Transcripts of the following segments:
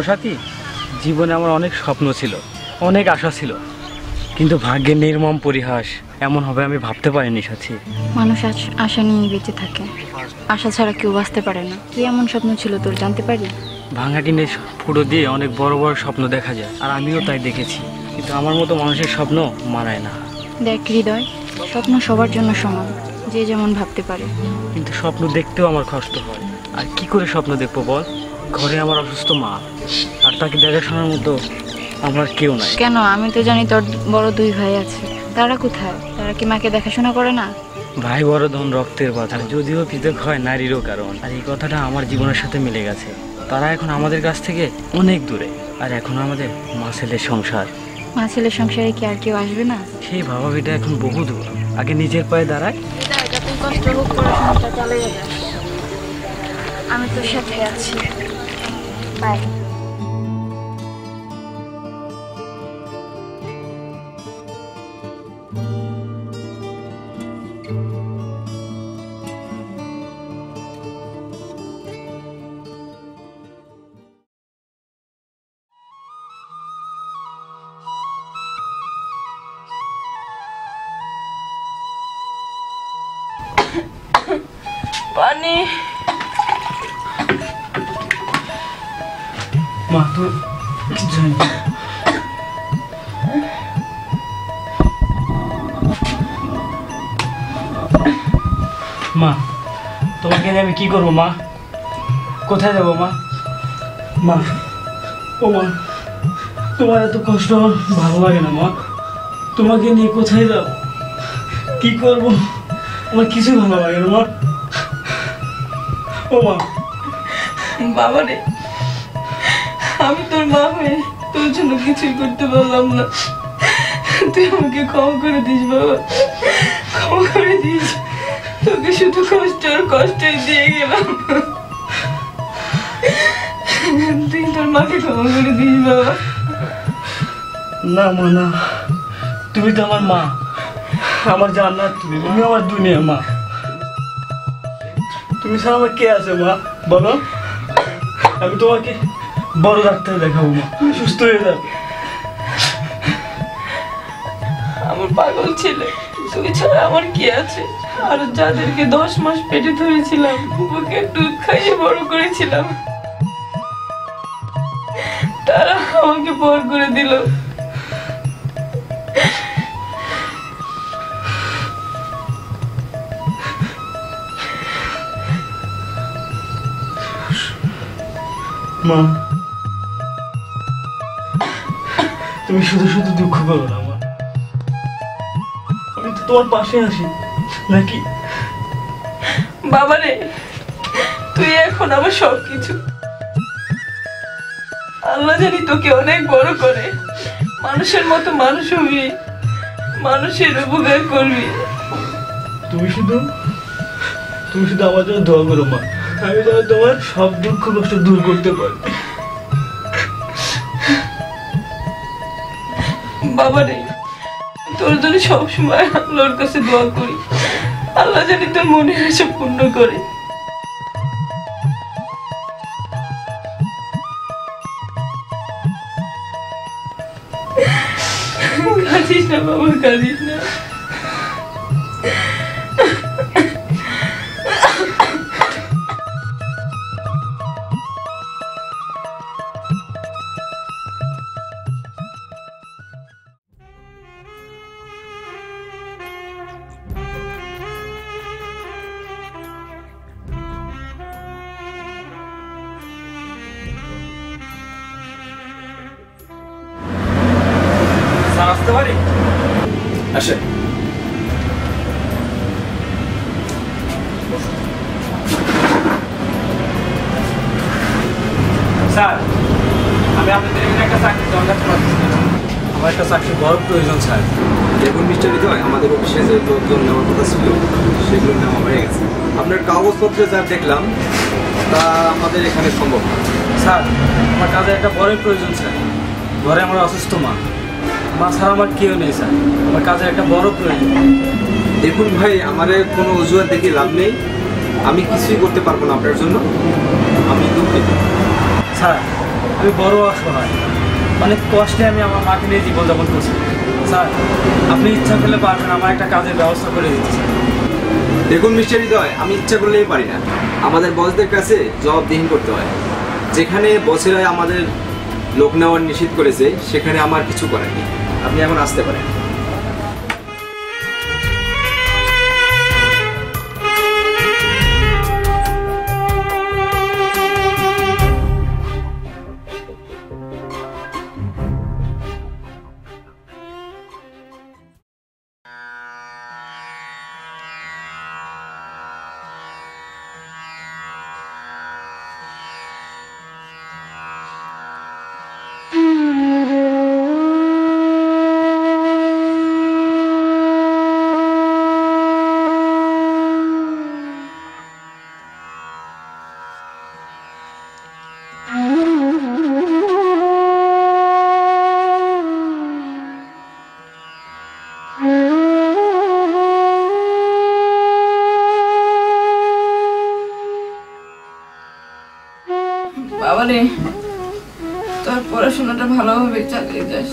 জানো সাথী জীবনে আমার অনেক স্বপ্ন ছিল অনেক আশা ছিল কিন্তু ভাগ্যের নির্মম পরিহাস এমন হবে আমি ভাবতে পারিনি সাথী। মানুষ আশ- আশা নিয়ে বেঁচে থাকে। আশা ছাড়া কেউ বাঁচতে পারে না। কি এমন স্বপ্ন ছিল তোর জানতে পারি? ভাঙা টিনের ফুটো দিয়ে অনেক বড় বড় স্বপ্ন দেখা যায় আর আমিও তাই দেখেছি। কিন্তু আমার মতো মানুষের স্বপ্ন মানায় না। দেখ হৃদয় স্বপ্ন সবার জন্য সমান যে যেমন ভাবতে পারে। কিন্তু স্বপ্ন দেখতেও আমার কষ্ট হয়। আর কি করে স্বপ্ন দেখব বল? ঘরে আমার অসুস্থ মা। আর তাকে দেখাশোনার মতো আমার কেউ নাই। কেন? আমি তো জানি তোর বড় দুই ভাই আছে। তারা কোথায়? তারা কি মাকে দেখাশোনা করে না? ভাই বড় ধন রক্তের বাধা। যদিও পৃথক হয় নারীরও কারণ। আর এই কথাটা আমার জীবনের সাথে মিলে গেছে। তারা এখন আমাদের কাছ থেকে অনেক দূরে। আর এখন আমাদের মা ছেলের সংসার। মা ছেলের সংসারে কি আর কেউ আসবে না? সেই ভাবাবিটা এখন বহু দূর। আগে নিজের পায়ে দাঁড়ায়। কষ্ট হোক পড়াশোনাটা চালিয়ে আমি তোর সাথে আছি। বাই। করব মা? কোথায় যাব মা? মা ও মা তোমার এত কষ্ট ভালো লাগে না মা। তোমাকে নিয়ে কোথায় যাব? কি করব? আমার কিছু ভালো লাগে না মা। ও মা। বাবা রে আমি তোর মা হয়ে তোর জন্য কিছুই করতে পারলাম না। তুই আমাকে ক্ষমা করে দিস বাবা। ক্ষমা করে দিস। তোকে শুধু কষ্ট আর কষ্টই দিয়ে গেলাম। তুই তোর মাকে ক্ষমা করে দিস বাবা। না মা না। তুমি তো আমার মা। আমার জান্নাত তুমি। তুমি আমার দুনিয়া মা। তুমি ছাড়া আমার কে আছে মা? বলো। আমি তোমাকে বড় ডাক্তার দেখাবো মা। তুমি সুস্থ হয়ে যাবে। আমার পাগল ছেলে তুই ছাড়া আমার কি আছে? আর যাদেরকে দশ মাস পেটে ধরেছিলাম বুকে দুধ খাইয়ে বড় করেছিলাম। তারা আমাকে পর করে দিল। মা, তুমি শুধু শুধু দুঃখ করো না, মা। আমি তো তোমার পাশে আছি। নাকি? বাবারে তুই এখন আমার সব কিছু আল্লাহ জানি তোকে অনেক বড় করে। মানুষের মতো মানুষ হবি মানুষের উপকার করবি। তুমি শুধু তুমি শুধু আমার জন্য দোয়া করো মা। আমি যেন তোমার সব দুঃখ কষ্ট দূর করতে পারি। বাবারে তোর জন্য সবসময় আল্লাহর কাছে দোয়া করি। আল্লাহ জানি তোর মনে আশা পূর্ণ করে। কাঁদিস না বাবা কাঁদিস না। দেখলাম তা আমাদের এখানে সম্ভব না। স্যার আমার কাজে একটা বড় প্রয়োজন স্যার। ঘরে আমার অসুস্থ মা। মা ছাড়া আমার কেউ নেই স্যার। আমার কাজে একটা বড় প্রয়োজন। দেখুন ভাই আমার কোনো অজুহাত দেখে লাভ নেই। আমি কিছুই করতে পারব না আপনার জন্য। আমি দুঃখিত। স্যার আমি বড় অসহায় অনেক কষ্টে আমি আমার মাকে নিয়ে জীবনযাপন করছি। স্যার আপনি ইচ্ছা করলে পারবেন আমার একটা কাজের ব্যবস্থা করে স্যার। দেখুন মিস্টার হৃদয় আমি ইচ্ছা করলেই পারি না। আমাদের বসদের কাছে জবাবদিহি করতে হয়। যেখানে বসেরা আমাদের লোক নেওয়ার নিষেধ করেছে, সেখানে আমার কিছু করেনি আপনি এখন আসতে পারেন। পড়াশোনাটা ভালোভাবে চালিয়ে যাস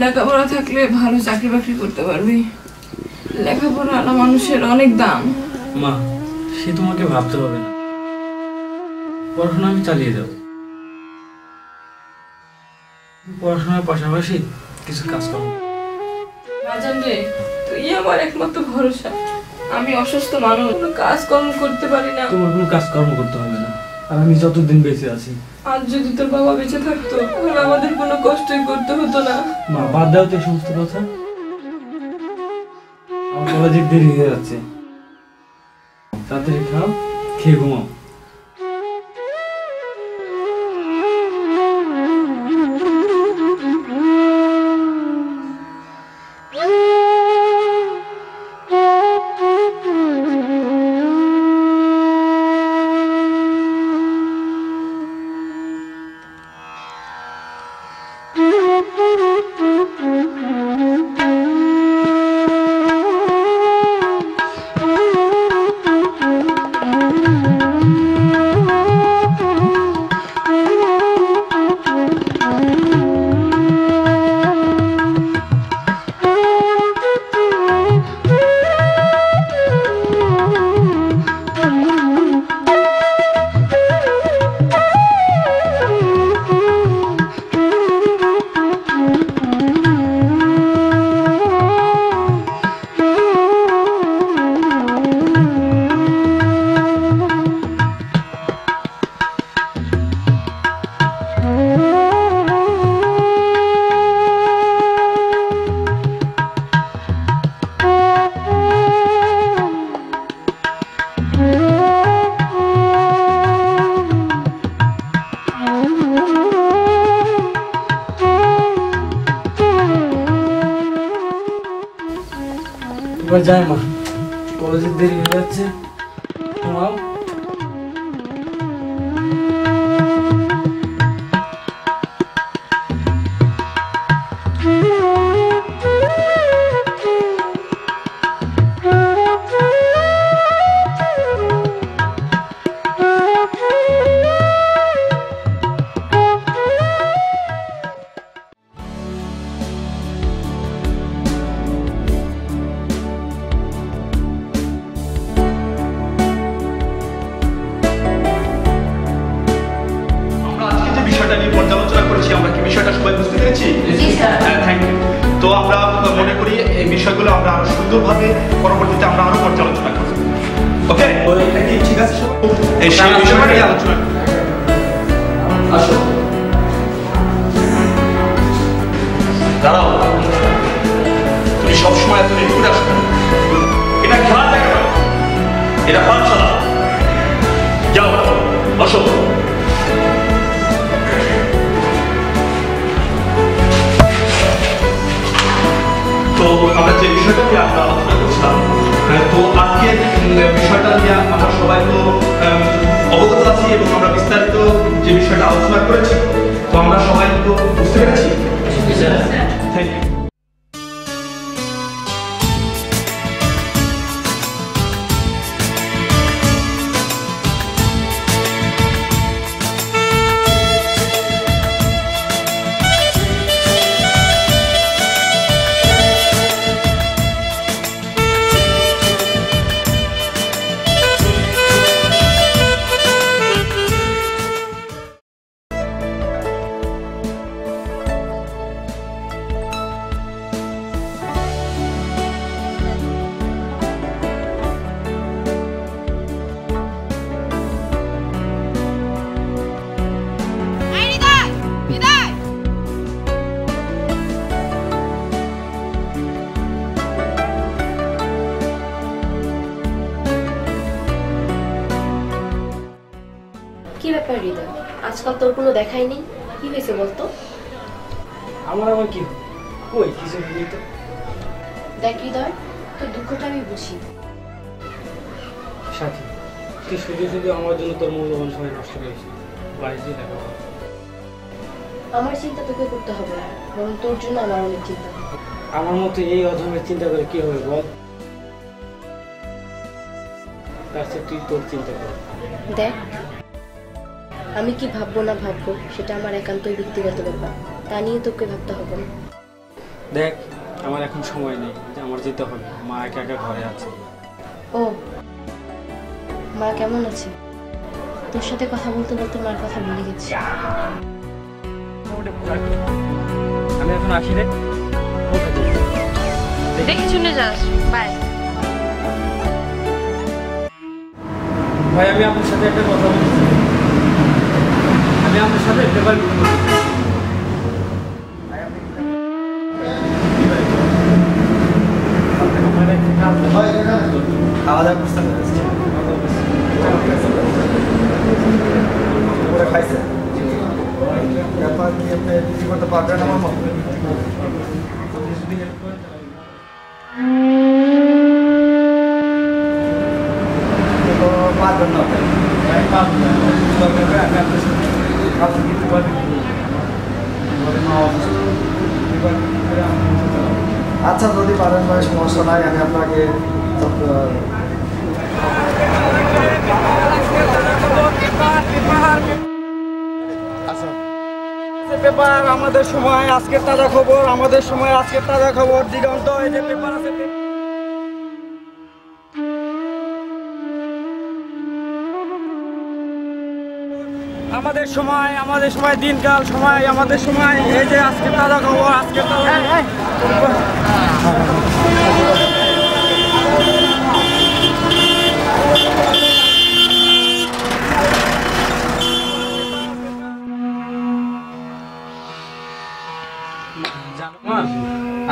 লেখাপড়া থাকলে ভালো চাকরি বাকরি করতে পারবি। লেখাপড়া আলা মানুষের অনেক দাম। মা সে তোমাকে ভাবতে হবে না। পড়াশোনা আমি চালিয়ে যাব পড়াশোনার পাশাপাশি কিছু কাজ করব রাজান রে তুই আমার একমাত্র ভরসা। আমি অসুস্থ মানুষ কোনো কাজকর্ম করতে পারি না। তোমার কোনো কাজকর্ম করতে হবে আমি যতদিন বেঁচে আছি। আর যদি তোর বাবা বেঁচে থাকতো তাহলে আমাদের কোনো কষ্টই করতে হতো না। মা বাদ দাও তো এই সমস্ত কথা। আমার কলেজে দেরি হয়ে যাচ্ছে। তাড়াতাড়ি খাও খেয়ে ঘুমাও। যাই মা। কলেজের দেরি হয়ে যাচ্ছে। সুন্দরভাবে পরবর্তীতে আমরা আরও পর্যালোচনা করব। ওকে ঠিক আছে? এই সেই বিষয়টা আলোচনা আসো। দাঁড়াও। তুমি সবসময় এত করে আসবে এটা জায়গা নয়। এটা পাঠশালা। যাও বসো বিষয়টা নিয়ে আমরা আলোচনা করছিলাম। তো আজকের বিষয়টা নিয়ে আমরা সবাই তো অবগত আছি এবং আমরা বিস্তারিত যে বিষয়টা আলোচনা করেছি তো আমরা সবাই তো বুঝতে পেরেছি? থ্যাংক ইউ না ভাববো সেটা আমার একান্তই ব্যক্তিগত ব্যাপার। তা নিয়ে তোকে ভাবতে হবে না। দেখ আমার এখন সময় নেই যে আমার যেতে হবে। মা একা একা ঘরে আছে। ও মা কেমন আছে? তোর সাথে কথা বলতে বলতে মার কথা ভুলে গেছি। আমি এখন আসি রে। দেখে শুনে যাস। বাই ভাই আমি আপনার সাথে একটা কথা বলতে চাই। আমি আপনার সাথে পেপার। খাওয়া দাওয়া করতে করে খাইছে? ব্যাপার কি আপনি বিক্রি করতে পারবেন আমার মতো না। আপনি। আপনার আচ্ছা যদি পারেন ভাই, সমস্যা নাই, আমি আপনাকে যত- পেপার আমাদের সময়, আজকের তাজা খবর, আমাদের সময় আজকের তাজা খবর, দিগন্ত, এই যে পেপার আছে আমাদের সময় আমাদের সময় দিনকাল সময় আমাদের সময়। এই যে আজকে তাজা খবর আজকে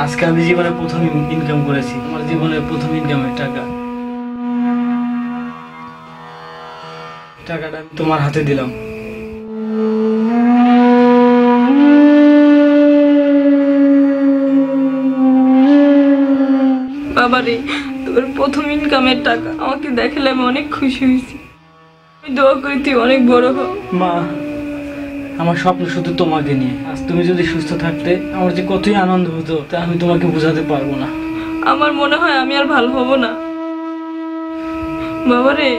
আজকে আমি জীবনে প্রথম ইনকাম করেছি। আমার জীবনের প্রথম ইনকামের টাকা। টাকাটা আমি তোমার হাতে দিলাম। বাবারে তোর প্রথম ইনকামের টাকা। আমাকে দেখালে আমি অনেক খুশি হয়েছি। আমি দোয়া করি তুই অনেক বড় হ। মা আমার স্বপ্ন শুধু তোমাকে নিয়ে। আজ তুমি যদি সুস্থ থাকতে আমার যে কতই আনন্দ হতো তা আমি তোমাকে বোঝাতে পারব না। আমার মনে হয় আমি আর ভালো হব না। বাবারে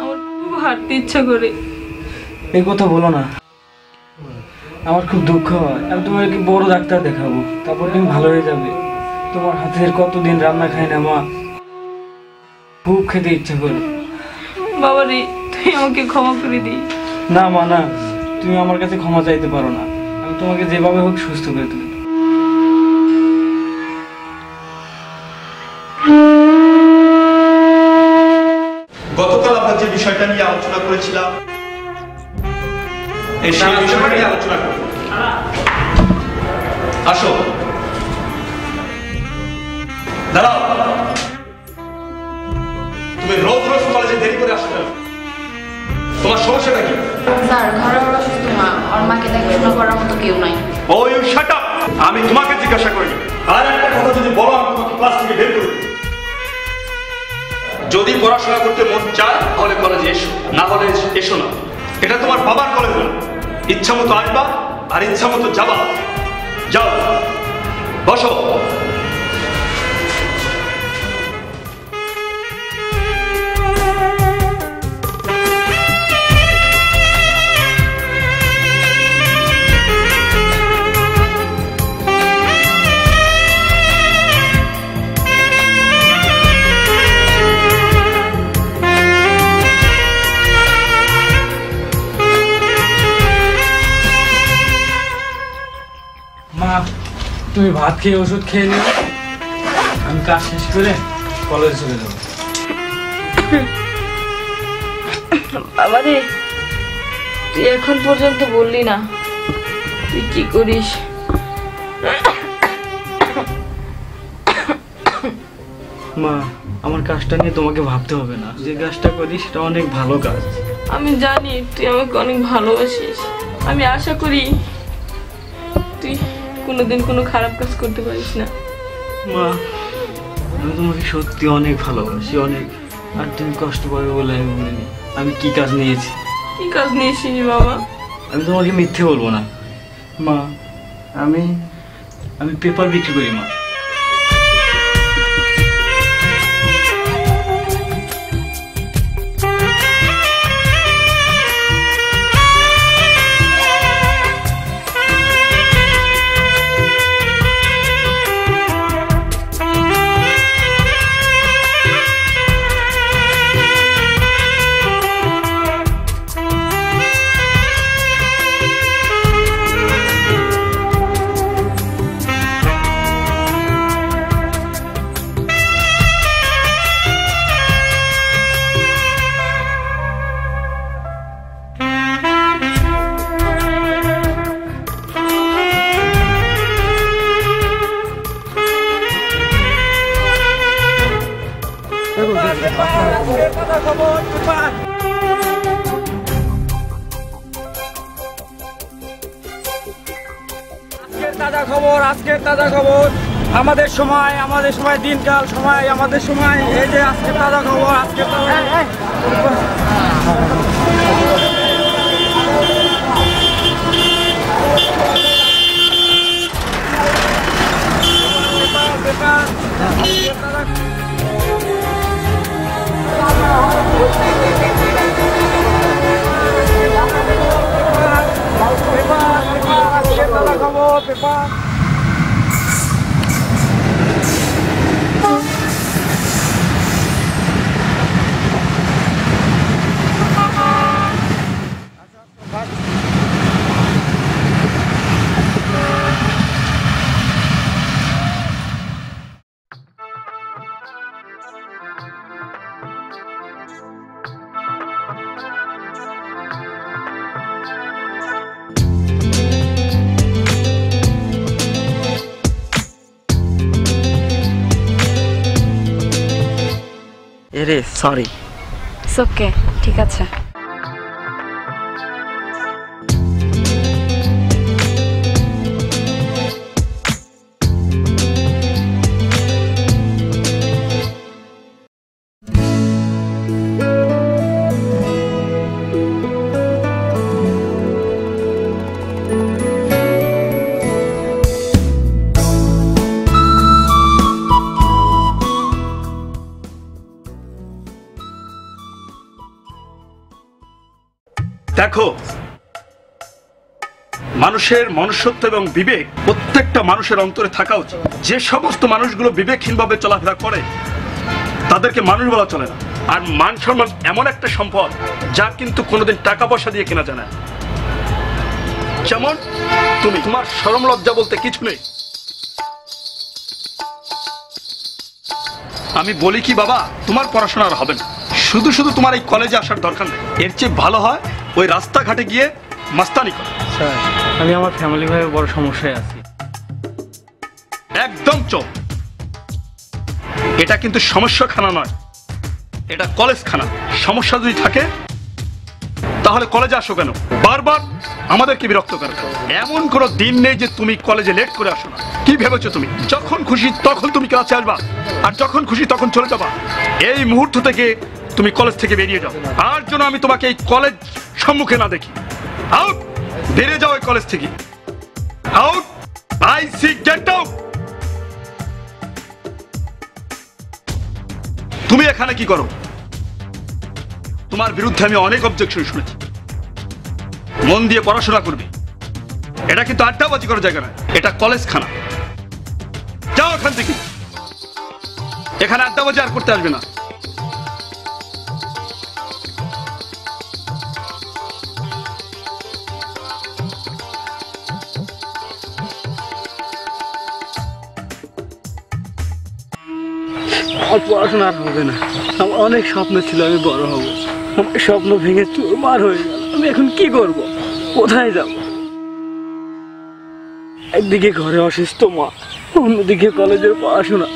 আমার খুব হাঁটতে ইচ্ছা করে। এই কথা বলো না। আমার খুব দুঃখ হয়। আমি তোমাকে বড় ডাক্তার দেখাবো। তারপর তুমি ভালো হয়ে যাবে। তোমার হাতের কতদিন রান্না খাই না মা? খুব খেতে ইচ্ছা করে। বাবারে তুই আমাকে ক্ষমা করে দিই না মা না তুমি আমার কাছে ক্ষমা চাইতে পারো না। আমি তোমাকে যেভাবে হোক সুস্থ করে তুলি। গতকাল আমরা যে বিষয়টা নিয়ে আলোচনা করেছিলাম সেই বিষয়টা নিয়ে আলোচনা করব। আসো। দাঁড়াও। তুমি রোজ রোজ কলেজে দেরি করে আসো কেন? তোমার সমস্যাটা কি? স্যার ঘরে ওর অসুস্থ মা ওর মাকে দেখাশোনা করার মতো কেউ নাই। ও ইউ শাট আপ আমি তোমাকে জিজ্ঞাসা করি। আর একটা কথা যদি বলো আমি তোমাকে ক্লাস থেকে বের করে যদি পড়াশোনা করতে মন চায় তাহলে কলেজে এসো। না হলে এসো না। এটা তোমার বাবার কলেজ না। ইচ্ছা মতো আসবা আর ইচ্ছা মতো যাবা। যাও। বসো। তুমি ভাত খেয়ে ওষুধ খেয়ে নিও। আমি কাজ শেষ করে কলেজে চলে যাব। বাবা রে তুই এখন পর্যন্ত বললি না। তুই কি করিস? মা আমার কাজটা নিয়ে তোমাকে ভাবতে হবে না। যে কাজটা করি সেটা অনেক ভালো কাজ। আমি জানি তুই আমাকে অনেক ভালোবাসিস। আমি আশা করি তুই কোনোদিন কোনো খারাপ কাজ করতে পারিস না। মা আমি তোমাকে সত্যি অনেক ভালোবাসি অনেক আর তুমি কষ্ট পাবে বলে আমি বলিনি। আমি কি কাজ নিয়েছি? কি কাজ নিয়েছি বাবা? আমি তোমাকে মিথ্যে বলব না। মা আমি আমি পেপার বিক্রি করি মা। খবর আজকের তাজা খবর আমাদের সময় আমাদের সময় দিনকাল সময় আমাদের সময় এই যে আজকের তাজা খবর আজকের তাজা পেপার, আজকের তাজা পেপার, সরি ওকে ঠিক আছে। দেখো মানুষের মনুষ্যত্ব এবং বিবেক প্রত্যেকটা মানুষের অন্তরে থাকা উচিত। যে সমস্ত মানুষগুলো বিবেকহীনভাবে চলাফেরা করে, তাদেরকে মানুষ বলা চলে না। আর মান সম্মান এমন একটা সম্পদ যা কিন্তু কোনোদিন টাকা পয়সা দিয়ে কেনা যায় না। যেমন তুমি, তোমার সরম লজ্জা বলতে কিছু নেই। আমি বলি কি, বাবা, তোমার পড়াশোনা আর হবে না। শুধু শুধু তোমার এই কলেজে আসার দরকার নেই। এর চেয়ে ভালো হয় ওই রাস্তাঘাটে গিয়ে মাস্তানি করো। স্যার আমি আমার ফ্যামিলি ভাবে বড় সমস্যায় আছি। একদম চোখ। এটা কিন্তু সমস্যা খানা নয়। এটা কলেজ খানা সমস্যা যদি থাকে তাহলে কলেজে আসো কেন? বারবার আমাদেরকে বিরক্ত করো এমন কোনো দিন নেই যে তুমি কলেজে লেট করে আসো না। কি ভেবেছো তুমি? যখন খুশি তখন তুমি ক্লাসে আসবা। আর যখন খুশি তখন চলে যাবা। এই মুহূর্ত থেকে তুমি কলেজ থেকে বেরিয়ে যাও। আর জন্য আমি তোমাকে এই কলেজ সম্মুখে না দেখি। আউট বেরিয়ে যাও এই কলেজ থেকে। Out I see get out তুমি এখানে কি করো? তোমার বিরুদ্ধে আমি অনেক অবজেকশন শুনেছি। মন দিয়ে পড়াশোনা করবে। এটা কিন্তু আড্ডাবাজি করার জায়গা না এটা কলেজ খানা যাও এখান থেকে। এখানে আড্ডাবাজি আর করতে আসবে না। আমার পড়াশোনা আর হবে না। আমার অনেক স্বপ্ন ছিল, আমি বড় হব। আমার স্বপ্ন ভেঙে চুরমার হয়ে গেল। আমি এখন কি করব? কোথায় যাব? একদিকে ঘরে অসুস্থ মা, অন্যদিকে কলেজের পড়াশোনা।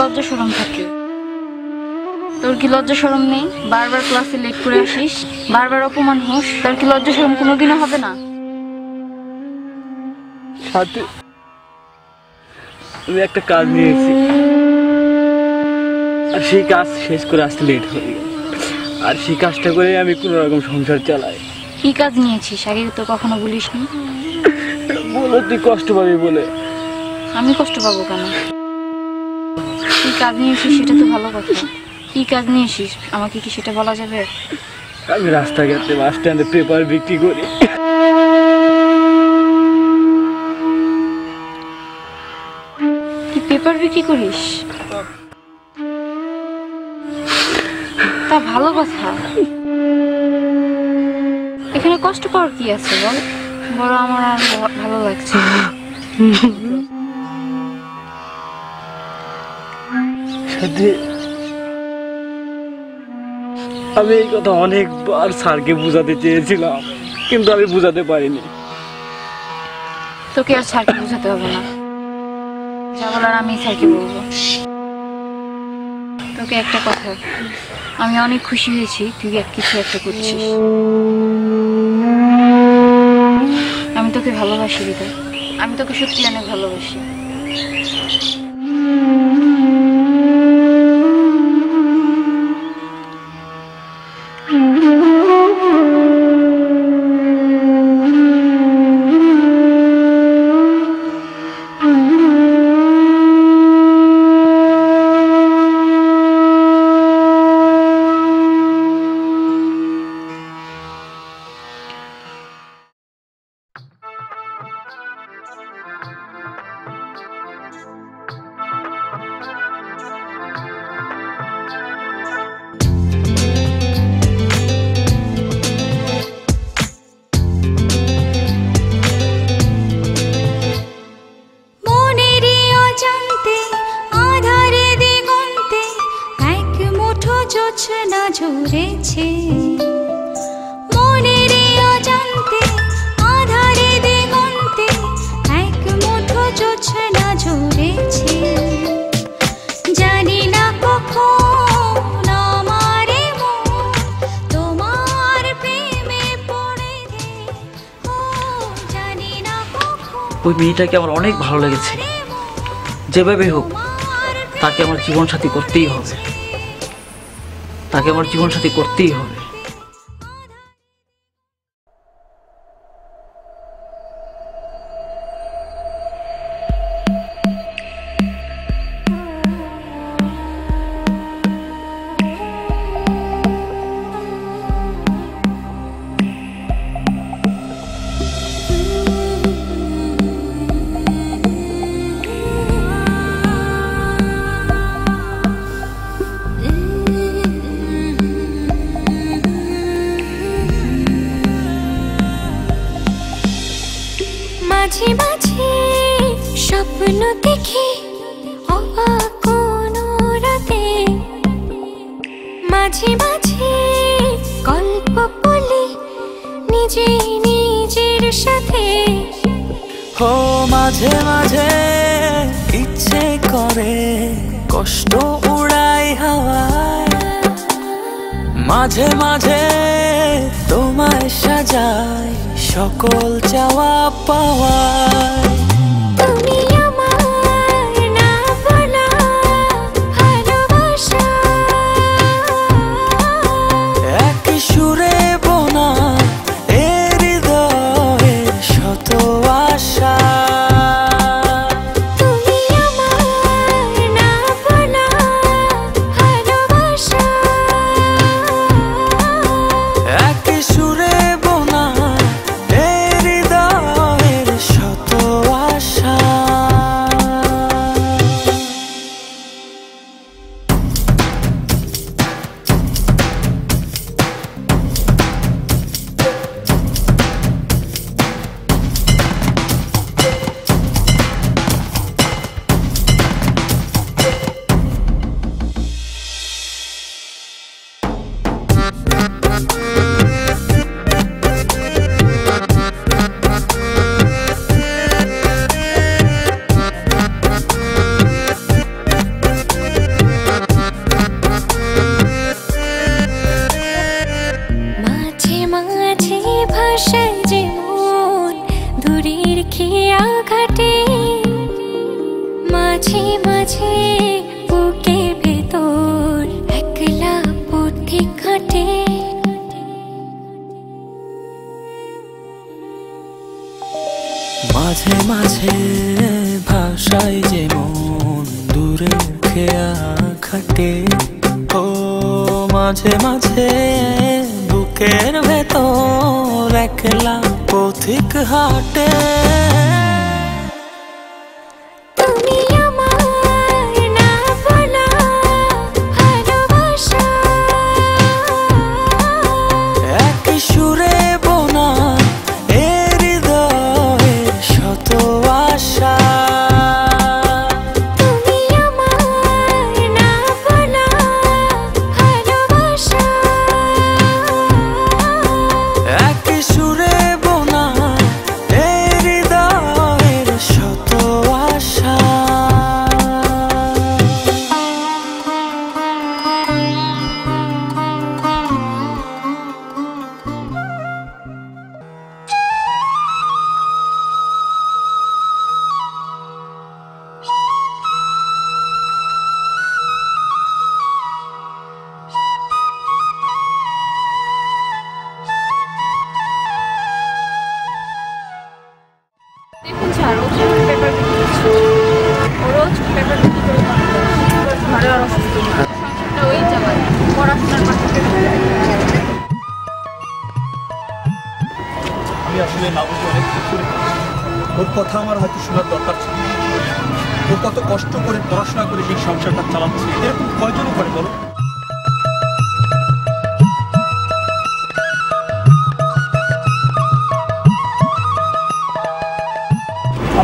লজ্জা সরম থাকে। তোর কি লজ্জা সরম নেই? বারবার ক্লাসে লেট করে আসিস বারবার অপমান হোস তোর কি লজ্জা সরম কোনোদিনও হবে না? সাথে আমি একটা কাজ নিয়েছি। আর সেই কাজ শেষ করে আসতে লেট হয়ে গেল। আর সেই কাজটা করে আমি কোনো রকম সংসার চালাই। কি কাজ নিয়েছিস? আগে তো কখনো বলিসনি। বলো তুই কষ্ট পাবি বলে। আমি কষ্ট পাবো কেন? কি কাজ নিয়েছিস সেটা তো ভালো কথা। কি কাজ নিয়েছিস আমাকে কি সেটা বলা যাবে? আমি রাস্তাঘাটে বাস স্ট্যান্ডে পেপার বিক্রি করি। তুই পেপার বিক্রি করিস? তা ভালো কথা। এখানে কষ্ট পাওয়ার কি আছে বল? বড় আমার আর ভালো লাগছে সাথে। আমি এই কথা অনেকবার স্যারকে বোঝাতে চেয়েছিলাম, কিন্তু আমি বোঝাতে পারিনি। তোকে আর স্যারকে বোঝাতে হবে না। যা বলার আমি স্যারকে তোকে একটা কথা, আমি অনেক খুশি হয়েছি, তুই এক কিছু একটা করছিস। আমি তোকে ভালোবাসি, হৃদয়। আমি তোকে সত্যি অনেক ভালোবাসি। মেয়েটাকে আমার অনেক ভালো লেগেছে। যেভাবে হোক, তাকে আমার জীবনসাথী করতেই হবে। তাকে আমার জীবনসাথী করতেই হবে।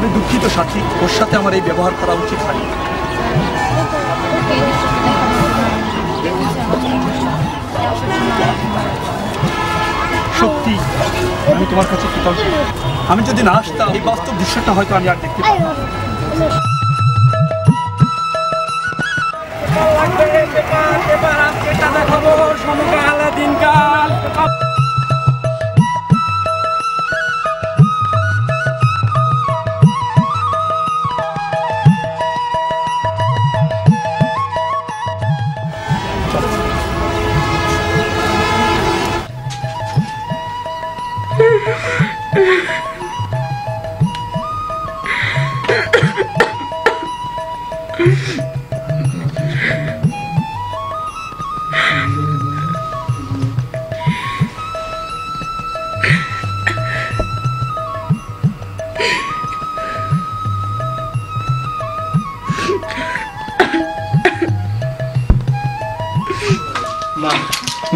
আমি দুঃখিত, সাথী। ওর সাথে আমার এই ব্যবহার করা উচিত হয়নি। সত্যি, আমি তোমার কাছে আমি যদি না আসতাম, এই বাস্তব দৃশ্যটা হয়তো আমি আর দেখতে পাবো সমকাল, দিনকাল।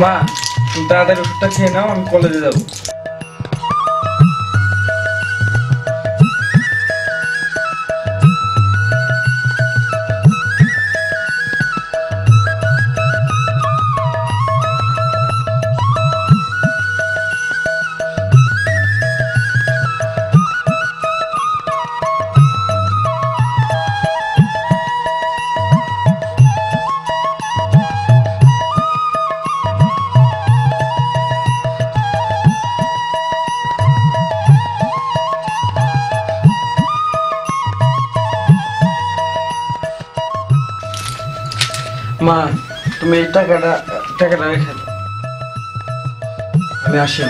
মা তুমি তাড়াতাড়ি ওষুধটা খেয়ে নাও আমি কলেজে যাব। আমি আসি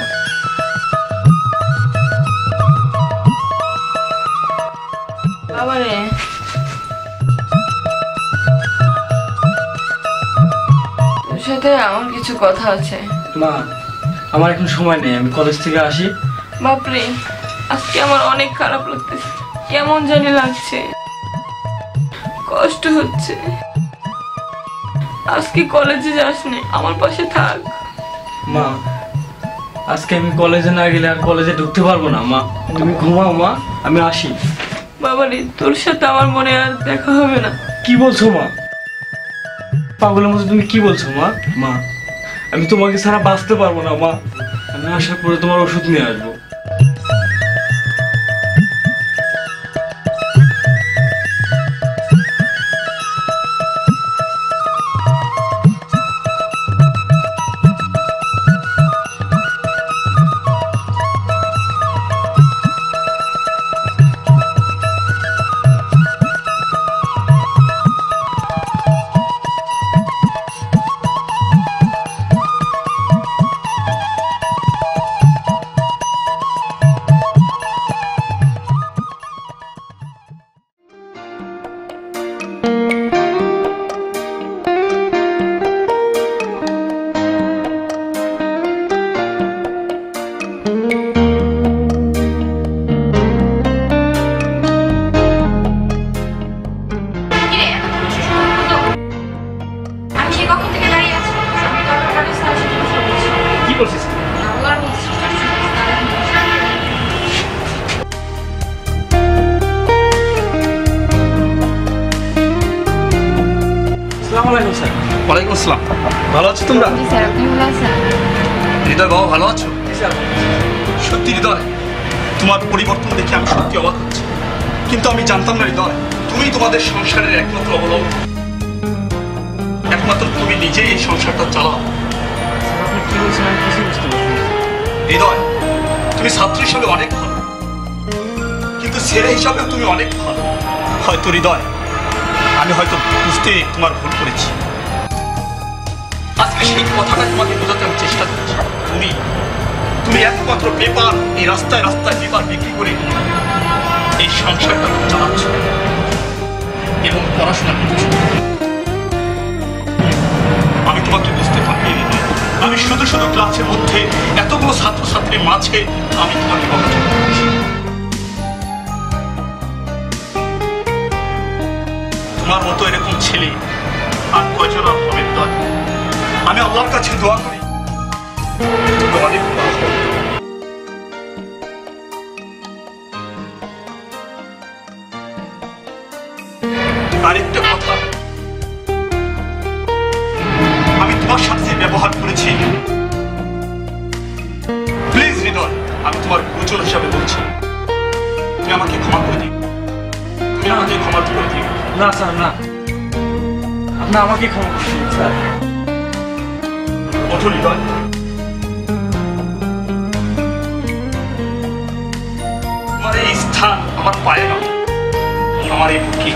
সাথে আমার কিছু কথা আছে। মা আমার এখন সময় নেই আমি কলেজ থেকে আসি। বাপরে আজকে আমার অনেক খারাপ লাগতেছে। কেমন জানি লাগছে। কষ্ট হচ্ছে। আজকে কলেজে যাসনি আমার পাশে থাক। মা আজকে আমি কলেজে না গেলে আর কলেজে ঢুকতে পারব না মা। তুমি ঘুমাও মা আমি আসি। বাবা রে তোর সাথে আমার মনে আর দেখা হবে না। কি বলছো মা? পাগলের মতো তুমি কি বলছো মা? মা আমি তোমাকে ছাড়া বাঁচতে পারব না মা। আমি আসার পরে তোমার ওষুধ নিয়ে আসব। স্থান আমার পায়ে না আমার এই বুকে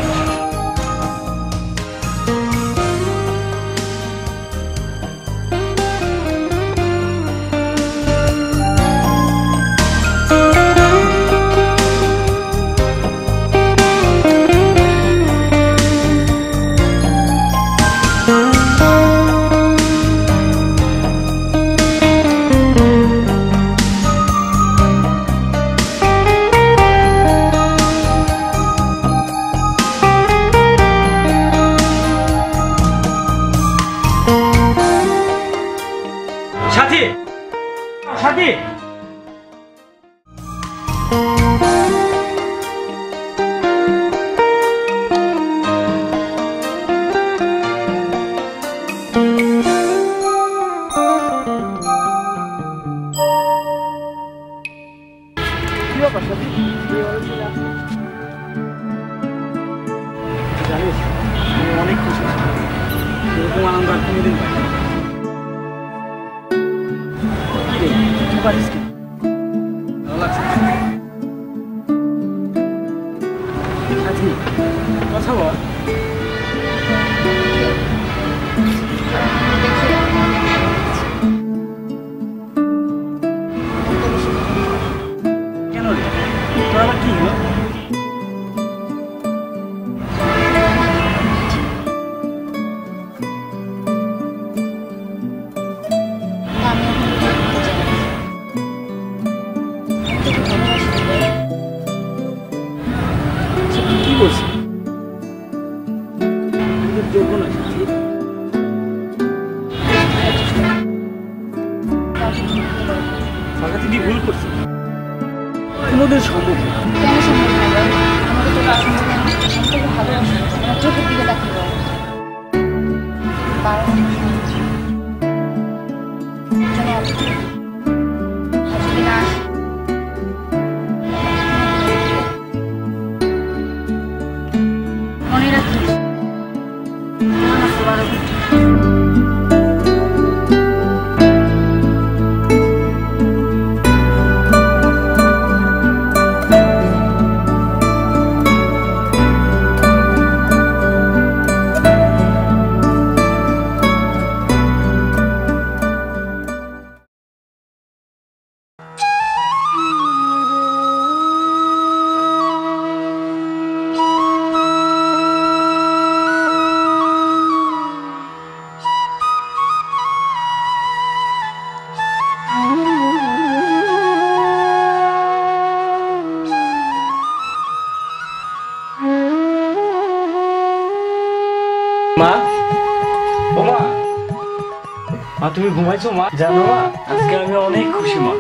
তুমি ঘুমাইছো, মা? জানো মা আজকে আমি অনেক খুশি, মা।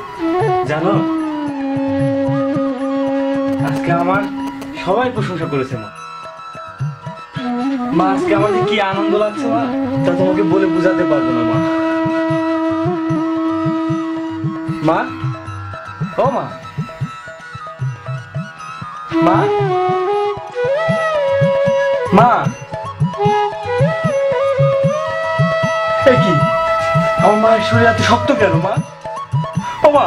জানো? আজকে আমার সবাই প্রশংসা করেছে, মা। মা, আজকে আমার কি আনন্দ লাগছে, মা, তা তোমাকে বলে বুঝাতে পারব না, মা। মা? ও, মা। মা? শরীর এত শক্ত কেন মা? ও মা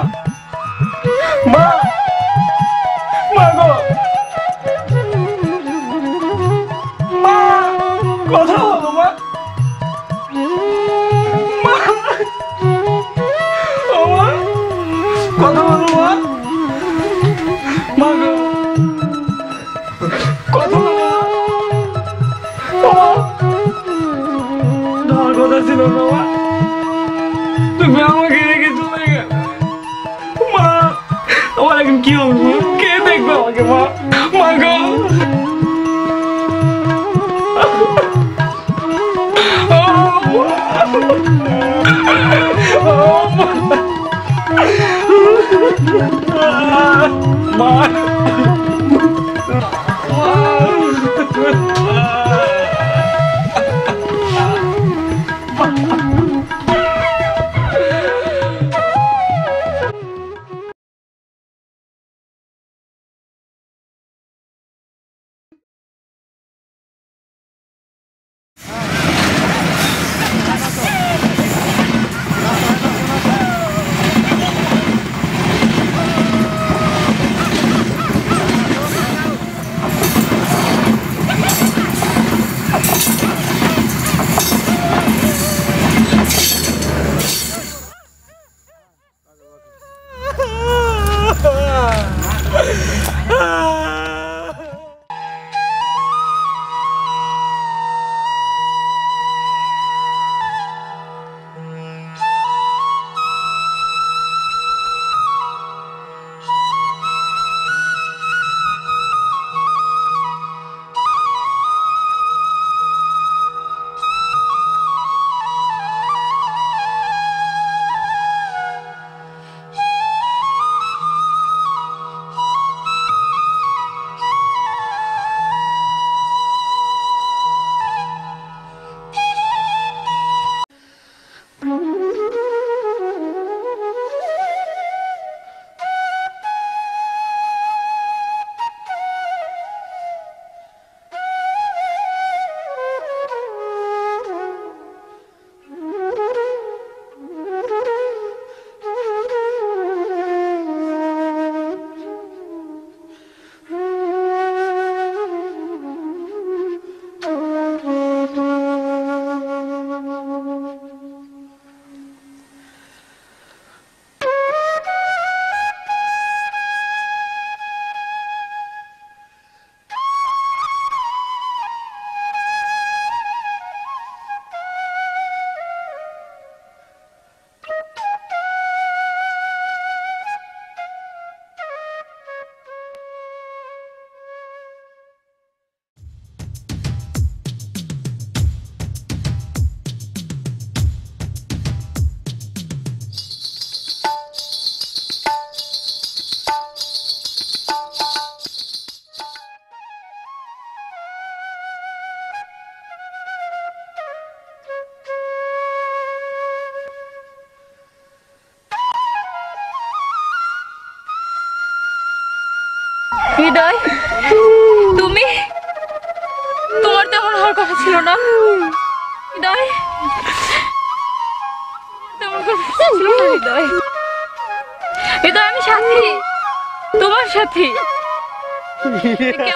কেমন